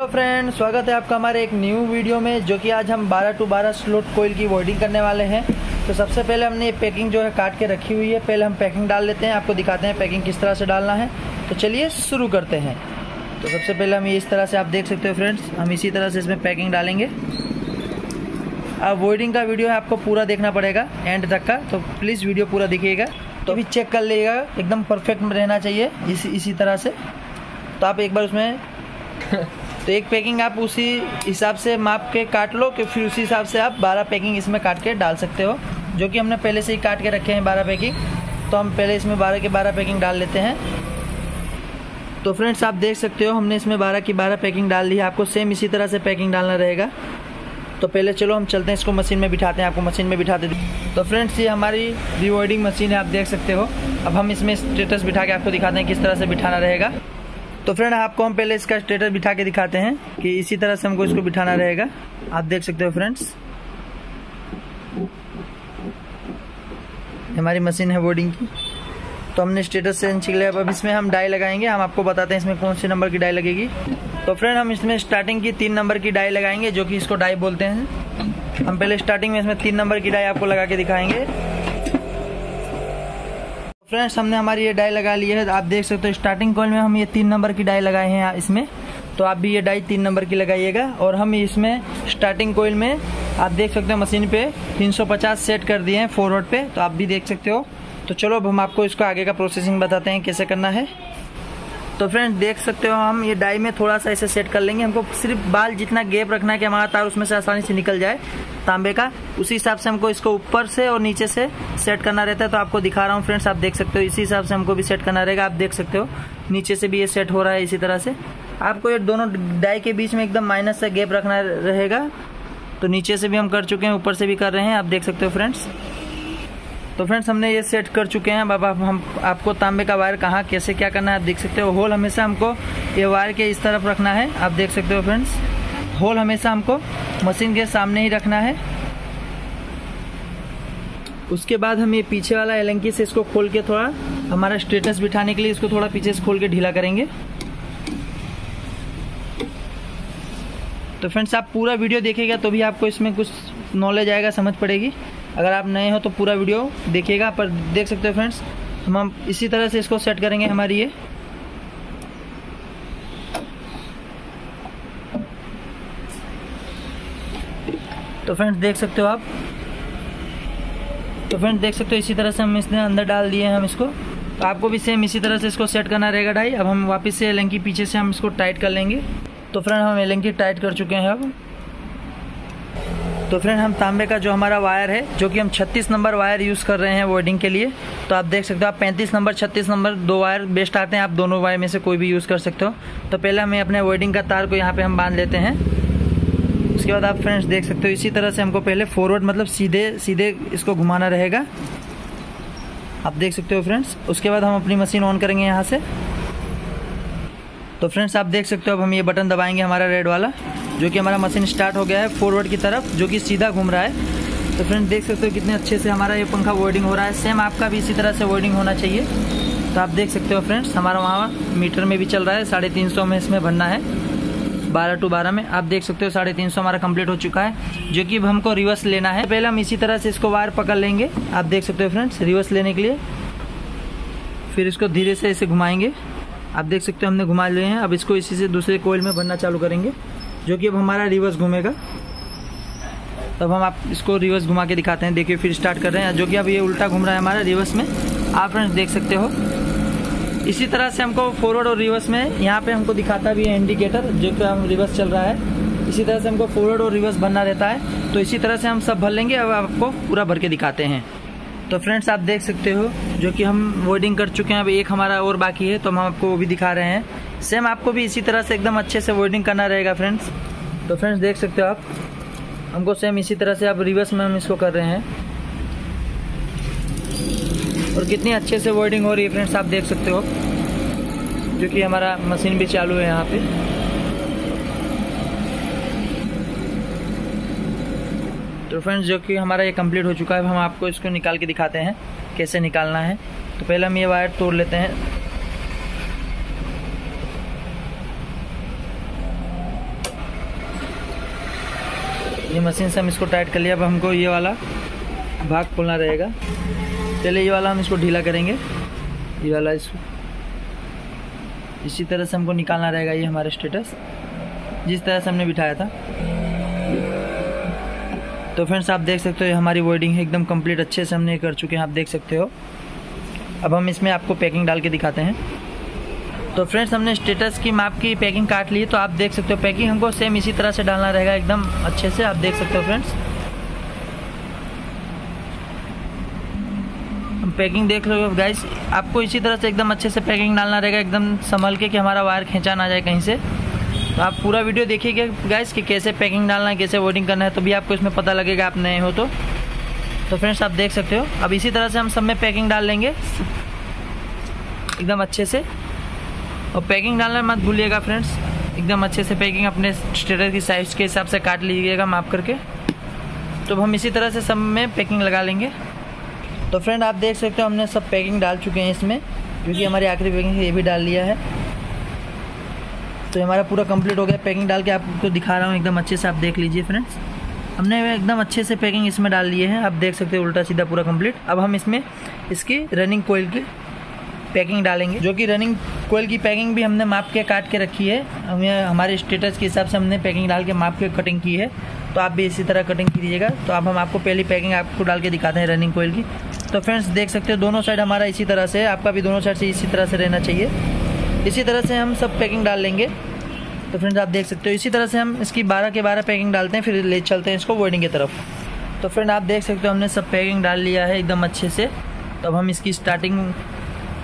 Hello friend स्वागत है आपका हमारे एक न्यू वीडियो में, जो कि आज हम 12 टू 12 स्लोट कोयल की वॉइडिंग करने वाले हैं। तो सबसे पहले हमने ये पैकिंग जो है काट के रखी हुई है। पहले हम पैकिंग डाल लेते हैं। आपको दिखाते हैं पैकिंग किस तरह से डालना है। तो चलिए शुरू करते हैं। तो सबसे पहले हम इस तरह से आप देख सकते हो फ्रेंड्स हम इसी तरह से इसमें पैकिंग डालेंगे। अब वॉइडिंग का वीडियो है, आपको पूरा देखना पड़ेगा एंड तक का। तो प्लीज़ वीडियो पूरा देखिएगा। तो अभी चेक कर लीजिएगा, एकदम परफेक्ट रहना चाहिए, इसी इसी तरह से। तो आप एक बार उसमें तो एक पैकिंग आप उसी हिसाब से माप के काट लो कि फिर उसी हिसाब से आप 12 पैकिंग इसमें काट के डाल सकते हो। जो कि हमने पहले से ही काट के रखे हैं 12 पैकिंग तो हम पहले इसमें 12 के 12 पैकिंग डाल लेते हैं। तो फ्रेंड्स आप देख सकते हो, हमने इसमें 12 की 12 पैकिंग डाल दी है। आपको सेम इसी तरह से पैकिंग डालना रहेगा। तो पहले चलो, हम चलते हैं इसको मशीन में बिठाते हैं। आपको मशीन में बिठाते तो फ्रेंड्स ये हमारी रिवॉर्डिंग मशीन है, आप देख सकते हो। अब हम इसमें स्टेटस बिठा के आपको दिखाते हैं किस तरह से बिठाना रहेगा। तो फ्रेंड आपको हम पहले इसका स्टेटस बिठा के दिखाते हैं कि इसी तरह से हमको इसको बिठाना रहेगा। आप देख सकते हो फ्रेंड्स हमारी मशीन है बोर्डिंग की। तो हमने स्टेटस से नीचे लिया। अब इसमें हम डाई लगाएँगे। हम आपको बताते हैं इसमें कौन से नंबर की डाई लगेगी। तो फ्रेंड हम इसमें स्टार्टिंग की तीन नंबर की डाई लगाएँगे, जो कि इसको डाई बोलते हैं। हम पहले स्टार्टिंग में इसमें तीन नंबर की डाई आपको लगा के दिखाएँगे। फ्रेंड्स, हमने हमारी ये डाई लगा ली है। आप देख सकते हो स्टार्टिंग कॉल में हम ये तीन नंबर की डाई लगाए हैं इसमें। तो आप भी ये डाई तीन नंबर की लगाइएगा और हम इसमें स्टार्टिंग कोयल में, आप देख सकते हो मशीन पे 350 सेट कर दिए हैं फॉरवर्ड पे। तो आप भी देख सकते हो। तो चलो, अब हम आपको इसको आगे का प्रोसेसिंग बताते हैं, कैसे करना है। तो फ्रेंड्स देख सकते हो हम, ये डाई में थोड़ा सा ऐसे सेट कर लेंगे। हमको सिर्फ़ बाल जितना गैप रखना है कि हमारा तार उसमें से आसानी से निकल जाए, तांबे का। उसी हिसाब से हमको इसको ऊपर से और नीचे से सेट करना रहता है तो आपको दिखा रहा हूँ फ्रेंड्स आप देख सकते हो। इसी हिसाब से हमको भी सेट करना रहेगा, आप देख सकते हो। नीचे से भी ये सेट हो रहा है इसी तरह से। आपको ये दोनों डाई के बीच में एकदम माइनस से गैप रखना रहेगा। तो नीचे से भी हम कर चुके हैं, ऊपर से भी कर रहे हैं, आप देख सकते हो फ्रेंड्स तो फ्रेंड्स हमने ये सेट कर चुके हैं। अब हम, आपको तांबे का वायर कहाँ, कैसे क्या करना है, आप देख सकते हो। होल हमेशा हमको ये वायर के इस तरफ़ रखना है। आप देख सकते हो फ्रेंड्स होल हमेशा हमको मशीन के सामने ही रखना है। उसके बाद हम ये पीछे वाला एलंकी से इसको खोल के थोड़ा हमारा स्टेटस बिठाने के लिए इसको थोड़ा पीछे से खोल के ढीला करेंगे। तो फ्रेंड्स आप पूरा वीडियो देखेगा तो भी आपको इसमें कुछ नॉलेज आएगा, समझ पड़ेगी। अगर आप नए हो तो पूरा वीडियो देखिएगा, पर देख सकते हो फ्रेंड्स हम हम इसी तरह से इसको सेट करेंगे हमारी ये। तो फ्रेंड्स देख सकते हो आप। तो फ्रेंड्स देख सकते हो इसी तरह से हम इसने अंदर डाल दिए हम इसको। तो आपको भी सेम इसी तरह से इसको सेट करना रहेगा ढाई अब हम वापस से एलंकी पीछे से हम इसको टाइट कर लेंगे। तो फ्रेंड हम एलंकी टाइट कर चुके हैं अब। तो फ्रेंड हम तांबे का जो हमारा वायर है, जो कि हम 36 नंबर वायर यूज़ कर रहे हैं वर्डिंग के लिए तो आप देख सकते हो, आप 35 नंबर 36 नंबर दो वायर बेस्ट आते हैं, आप दोनों वायर में से कोई भी यूज़ कर सकते हो। तो पहले हमें अपने वर्डिंग का तार को यहाँ पे हम बाँध लेते हैं। उसके बाद आप फ्रेंड्स देख सकते हो, इसी तरह से हमको पहले फॉरवर्ड मतलब सीधे सीधे इसको घुमाना रहेगा। आप देख सकते हो फ्रेंड्स उसके बाद हम अपनी मशीन ऑन करेंगे यहाँ से। तो फ्रेंड्स आप देख सकते हो, अब हम ये बटन दबाएँगे हमारा रेड वाला। जो कि हमारा मशीन स्टार्ट हो गया है फॉरवर्ड की तरफ़, जो कि सीधा घूम रहा है। तो फ्रेंड्स देख सकते हो कितने अच्छे से हमारा ये पंखा वर्डिंग हो रहा है। सेम आपका भी इसी तरह से वर्डिंग होना चाहिए। तो आप देख सकते हो फ्रेंड्स हमारा वहाँ मीटर में भी चल रहा है। साढ़े तीन सौ में इसमें भरना है। बारह टू बारह में। आप देख सकते हो साढ़े तीन सौ हमारा कंप्लीट हो चुका है। जो कि अब हमको रिवर्स लेना है। पहले हम इसी तरह से इसको वायर पकड़ लेंगे। आप देख सकते हो फ्रेंड्स रिवर्स लेने के लिए। फिर इसको धीरे से इसे घुमाएँगे। आप देख सकते हो हमने घुमा लिए हैं। अब इसको इसी से दूसरे कोयल में भरना चालू करेंगे। जो कि अब हमारा रिवर्स घूमेगा। तब हम आप इसको रिवर्स घुमा के दिखाते हैं। देखिए, फिर स्टार्ट कर रहे हैं। जो कि अब ये उल्टा घूम रहा है हमारा रिवर्स में। आप फ्रेंड्स देख सकते हो। इसी तरह से हमको फॉरवर्ड और रिवर्स में यहाँ पे हमको दिखाता भी है इंडिकेटर जो कि हम रिवर्स चल रहा है। इसी तरह से हमको फॉरवर्ड और रिवर्स भरना रहता है। तो इसी तरह से हम सब भर लेंगे। अब आपको पूरा भर के दिखाते हैं। तो फ्रेंड्स आप देख सकते हो, जो कि हम वर्डिंग कर चुके हैं। अब एक हमारा और बाकी है तो हम आपको वो भी दिखा रहे हैं। सेम आपको भी इसी तरह से एकदम अच्छे से वर्डिंग करना रहेगा फ्रेंड्स तो फ्रेंड्स देख सकते हो आप। हमको सेम इसी तरह से आप रिवर्स में हम इसको कर रहे हैं। और कितनी अच्छे से वर्डिंग हो रही है फ्रेंड्स आप देख सकते हो। जो कि हमारा मशीन भी चालू है यहाँ पे। तो फ्रेंड्स जो कि हमारा ये कंप्लीट हो चुका है हम आपको इसको निकाल के दिखाते हैं, कैसे निकालना है। तो पहले हम ये वायर तोड़ लेते हैं। ये मशीन से हम इसको टाइट कर लिया। अब हमको ये वाला भाग खोलना रहेगा। पहले ये वाला हम इसको ढीला करेंगे। ये वाला इसको। इसी तरह से हमको निकालना रहेगा ये हमारा स्टेटस जिस तरह से हमने बिठाया था। तो फ्रेंड्स आप देख सकते हो ये हमारी वर्डिंग है एकदम कंप्लीट अच्छे से हमने कर चुके हैं, आप देख सकते हो। अब हम इसमें आपको पैकिंग डाल के दिखाते हैं। तो फ्रेंड्स, हमने स्टेटस की माप की पैकिंग काट ली तो आप देख सकते हो पैकिंग हमको सेम इसी तरह से डालना रहेगा, एकदम अच्छे से आप देख सकते हो फ्रेंड्स। पैकिंग देख लो गाइस आपको इसी तरह से एकदम अच्छे से पैकिंग डालना रहेगा, एकदम संभल के कि हमारा वायर खींचा ना जाए कहीं से। तो आप पूरा वीडियो देखिएगा गाइस कि कैसे पैकिंग डालना है, कैसे वोडिंग करना है तो भी आपको इसमें पता लगेगा आप नए हो तो। तो फ्रेंड्स, आप देख सकते हो। अब इसी तरह से हम सब में पैकिंग डाल लेंगे, एकदम अच्छे से। और पैकिंग डालना मत भूलिएगा फ्रेंड्स एकदम अच्छे से पैकिंग अपने स्टेटर की साइज़ के हिसाब से काट लीजिएगा, माप करके। तो हम इसी तरह से सब में पैकिंग लगा लेंगे। तो फ्रेंड आप देख सकते हो हमने सब पैकिंग डाल चुके हैं इसमें, क्योंकि हमारी आखिरी पैकिंग ये भी डाल लिया है। तो हमारा पूरा कंप्लीट हो गया पैकिंग डाल के आपको दिखा रहा हूँ, एकदम अच्छे से आप देख लीजिए फ्रेंड्स हमने एकदम अच्छे से पैकिंग इसमें डाल लिए हैं, आप देख सकते हो उल्टा सीधा पूरा कंप्लीट अब हम इसमें इसकी रनिंग कोयल की पैकिंग डालेंगे। जो कि रनिंग कोयल की पैकिंग भी हमने माप के काट के रखी है। हमें हमारे स्टेटस के हिसाब से हमने पैकिंग डाल के माप के कटिंग की है। तो आप भी इसी तरह कटिंग कीजिएगा। तो अब हम आपको पहली पैकिंग आपको डाल के दिखाते हैं रनिंग कोयल की। तो फ्रेंड्स देख सकते हो दोनों साइड हमारा इसी तरह से आपका भी दोनों साइड से इसी तरह से रहना चाहिए। इसी तरह से हम सब पैकिंग डाल लेंगे। तो फ्रेंड्स आप देख सकते हो इसी तरह से हम इसकी 12 के 12 पैकिंग डालते हैं, फिर ले चलते हैं इसको वर्डिंग की तरफ़। तो फ्रेंड आप देख सकते हो हमने सब पैकिंग डाल लिया है एकदम अच्छे से। तो अब हम इसकी स्टार्टिंग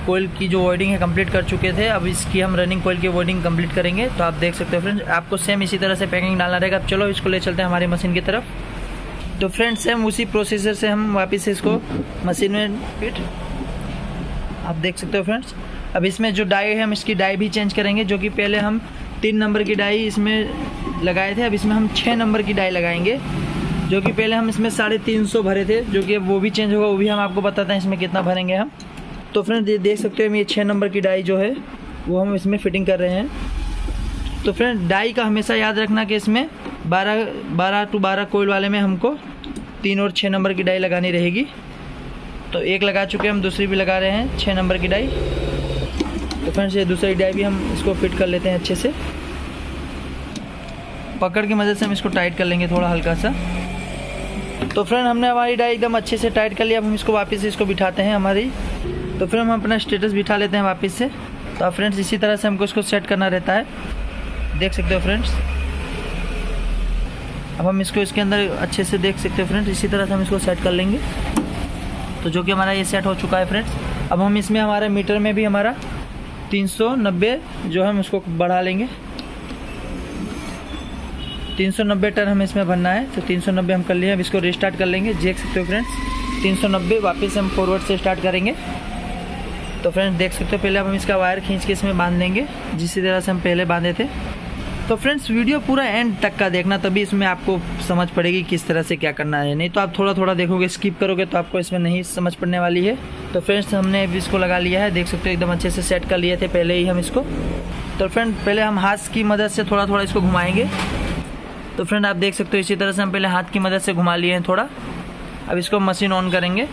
कोयल की जो वर्डिंग है कंप्लीट कर चुके थे। अब इसकी हम रनिंग कोयल की वर्डिंग कंप्लीट करेंगे। तो आप देख सकते हो फ्रेंड्स आपको सेम इसी तरह से पैकिंग डालना रहेगा। अब चलो इसको ले चलते हैं हमारी मशीन की तरफ़। तो फ्रेंड्स सेम उसी प्रोसीजर से हम वापस इसको मशीन में फिट आप देख सकते हो फ्रेंड्स अब इसमें जो डाई है, हम इसकी डाई भी चेंज करेंगे, जो कि पहले हम तीन नंबर की डाई इसमें लगाए थे। अब इसमें हम छः नंबर की डाई लगाएँगे, जो कि पहले हम इसमें साढ़े तीन सौ भरे थे, जो कि वो भी चेंज होगा, वो भी हम आपको बताते हैं, इसमें कितना भरेंगे हम। तो फ्रेंड देख सकते हो ये छः नंबर की डाई जो है, वो हम इसमें फिटिंग कर रहे हैं। तो फ्रेंड डाई का हमेशा याद रखना कि इसमें बारह बारह टू बारह कोयल वाले में हमको तीन और छः नंबर की डाई लगानी रहेगी। तो एक लगा चुके हम दूसरी भी लगा रहे हैं छः नंबर की डाई तो फ्रेंड्स ये दूसरी डाई भी हम इसको फिट कर लेते हैं अच्छे से। पकड़ की मदद से हम इसको टाइट कर लेंगे थोड़ा हल्का सा। तो फ्रेंड हमने हमारी डाई एकदम अच्छे से टाइट कर लिया अब हम इसको वापस इसको बिठाते हैं हमारी तो फिर हम अपना स्टेटस बिठा लेते हैं वापस से। तो आप फ्रेंड्स इसी तरह से हमको इसको सेट करना रहता है। देख सकते हो फ्रेंड्स अब हम इसको, इसके अंदर अच्छे से देख सकते हो फ्रेंड्स इसी तरह से हम इसको सेट कर लेंगे। तो जो कि हमारा ये सेट हो चुका है फ्रेंड्स अब हम इसमें, हमारे मीटर में भी हमारा 390 जो हम उसको बढ़ा लेंगे। 390 टन हमें इसमें भरना है तो 390 हम कर लिए अब इसको रिस्टार्ट कर लेंगे। देख सकते हो फ्रेंड्स 390 वापस हम फॉरवर्ड से स्टार्ट करेंगे। तो फ्रेंड्स देख सकते हो, पहले हम इसका वायर खींच के इसमें बाँध देंगे। जिस तरह से हम पहले बांधे थे। तो फ्रेंड्स वीडियो पूरा एंड तक का देखना, तभी इसमें आपको समझ पड़ेगी किस तरह से क्या करना है। नहीं तो आप थोड़ा थोड़ा देखोगे स्किप करोगे तो आपको इसमें नहीं समझ पड़ने वाली है। तो फ्रेंड्स हमने इसको लगा लिया है। देख सकते हो, एकदम अच्छे से सेट कर लिए थे पहले ही हम इसको। तो फ्रेंड पहले हम हाथ की मदद से थोड़ा थोड़ा इसको घुमाएँगे। तो फ्रेंड आप देख सकते हो, इसी तरह से हम पहले हाथ की मदद से घुमा लिए हैं थोड़ा। अब इसको मशीन ऑन करेंगे।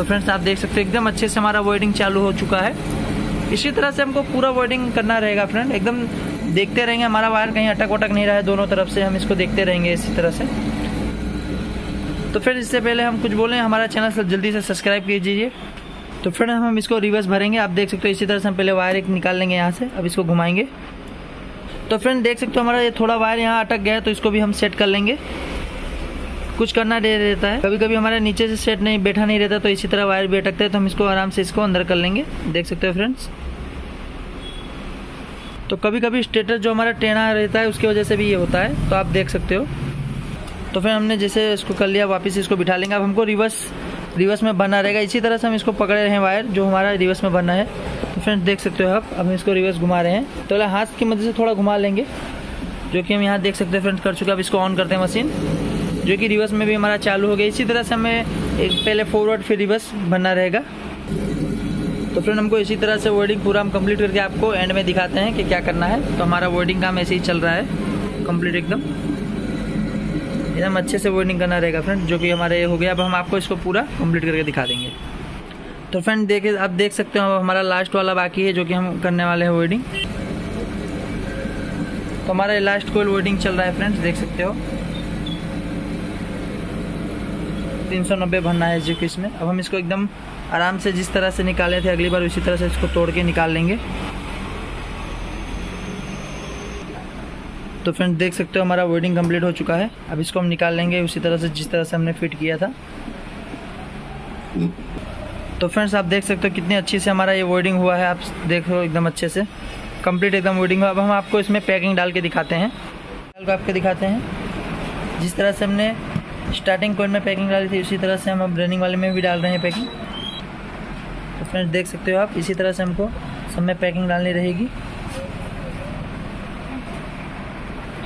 तो फ्रेंड्स आप देख सकते हो, एकदम अच्छे से हमारा वर्डिंग चालू हो चुका है। इसी तरह से हमको पूरा वर्डिंग करना रहेगा फ्रेंड एकदम देखते रहेंगे, हमारा वायर कहीं अटक वटक नहीं रहा है, दोनों तरफ़ से हम इसको देखते रहेंगे इसी तरह से। तो फिर इससे पहले हम कुछ बोलें, हमारा चैनल सब जल्दी से सब्सक्राइब कीजिए। तो फ्रेंड हम इसको रिवर्स भरेंगे। आप देख सकते हो, इसी तरह से हम पहले वायर एक निकाल लेंगे यहाँ से, अब इसको घुमाएँगे। तो फ्रेंड देख सकते हो, हमारा ये थोड़ा वायर यहाँ अटक गया है तो इसको भी हम सेट कर लेंगे। कुछ करना दे रहता है। कभी कभी हमारे नीचे से सेट नहीं, बैठा नहीं रहता तो इसी तरह वायर भी अटकता है तो हम इसको आराम से इसको अंदर कर लेंगे। देख सकते हो फ्रेंड्स तो कभी कभी स्टेटस जो हमारा टेढ़ा रहता है, उसकी वजह से भी ये होता है तो आप देख सकते हो। तो फिर हमने जैसे इसको कर लिया, वापस इसको बिठा लेंगे। अब हमको रिवर्स रिवर्स में बना रहेगा। इसी तरह से हम इसको पकड़े रहे हैं वायर, जो हमारा रिवर्स में बनना है। तो फ्रेंड्स देख सकते हो आप, अब हम इसको रिवर्स घुमा रहे हैं। तो हाथ की मदद से थोड़ा घुमा लेंगे, जो कि हम यहाँ देख सकते हैं फ्रेंड्स कर चुके अब इसको ऑन करते हैं मशीन जो कि रिवर्स में भी हमारा चालू हो गया। इसी तरह से हमें एक पहले फॉरवर्ड फिर रिवर्स बनना रहेगा। तो फ्रेंड हमको इसी तरह से वर्डिंग पूरा हम कंप्लीट करके आपको एंड में दिखाते हैं कि क्या करना है। तो हमारा वर्डिंग काम ऐसे ही चल रहा है। कंप्लीट एकदम। एकदम अच्छे से वर्डिंग करना रहेगा फ्रेंड जो कि हमारे हो गया। अब हम आपको इसको पूरा कंप्लीट करके दिखा देंगे। तो फ्रेंड देखिए आप देख सकते हो हमारा लास्ट वाला बाकी है, जो कि हम करने वाले हैं वर्डिंग तो हमारा लास्ट कोयल वर्डिंग चल रहा है फ्रेंड्स देख सकते हो। तीन सौ नब्बे भरना है जो इसमें अब हम इसको एकदम आराम से जिस तरह से निकाले थे, अगली बार उसी तरह से इसको तोड़ के निकाल लेंगे। तो फ्रेंड देख सकते हो हमारा वेडिंग कंप्लीट हो चुका है। अब इसको हम निकाल लेंगे, उसी तरह से जिस तरह से हमने फिट किया था। तो फ्रेंड्स, आप देख सकते हो कितनी अच्छी से हमारा ये वेडिंग हुआ है। आप देखो एकदम अच्छे से। कंप्लीट एकदम वेडिंग हुआ। अब हम आपको इसमें पैकिंग डाल के दिखाते हैं। डाल के आपके दिखाते हैं। जिस तरह से हमने स्टार्टिंग कोड में पैकिंग डाली थी उसी तरह से हम अब रनिंग वाले में भी डाल रहे हैं पैकिंग तो फ्रेंड्स देख सकते हो आप, इसी तरह से हमको सब में पैकिंग डालनी रहेगी।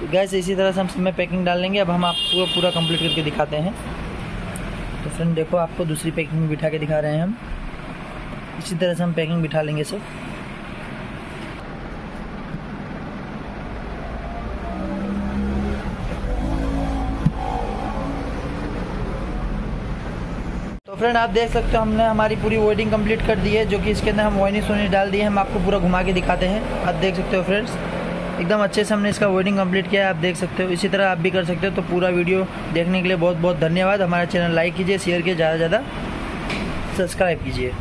तो गैस इसी तरह से हम सब में पैकिंग डाल लेंगे। अब हम आपको पूरा कंप्लीट करके दिखाते हैं। तो फ्रेंड देखो, आपको दूसरी पैकिंग बिठा के दिखा रहे हैं हम। इसी तरह से हम पैकिंग बिठा लेंगे सब। तो फ्रेंड आप देख सकते हो, हमने हमारी पूरी वेडिंग कंप्लीट कर दी है, जो कि इसके अंदर हम वॉइनिस वोनिस डाल दिए हम आपको पूरा घुमा के दिखाते हैं। आप देख सकते हो फ्रेंड्स एकदम अच्छे से हमने इसका वेडिंग कंप्लीट किया है, आप देख सकते हो। इसी तरह आप भी कर सकते हो तो पूरा वीडियो देखने के लिए बहुत बहुत धन्यवाद। हमारा चैनल लाइक कीजिए शेयर कीजिए, ज़्यादा से ज़्यादा सब्सक्राइब कीजिए।